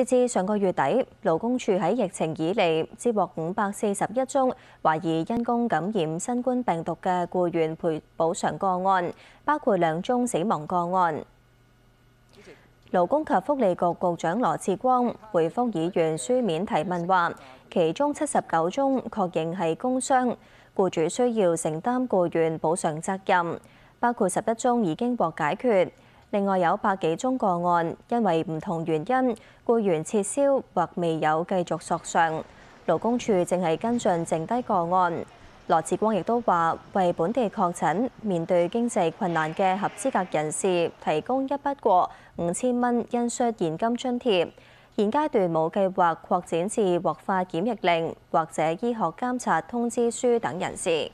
截至上個月底，勞工處喺疫情以嚟接獲五百四十一宗懷疑因公感染新冠病毒嘅僱員賠補償個案，包括兩宗死亡個案。勞工及福利局局長羅致光回覆議員書面提問話，其中七十九宗確認係工傷，僱主需要承擔僱員補償責任，包括十一宗已經獲解決。另外有百幾宗個案，因為唔同原因，雇員撤銷或未有繼續索償，勞工處正係跟進剩低個案。羅志光亦都話，為本地確診面對經濟困難嘅合資格人士提供一筆過五千蚊恩恤現金津貼，現階段冇計劃擴展至獲發檢疫令或者醫學監察通知書等人士。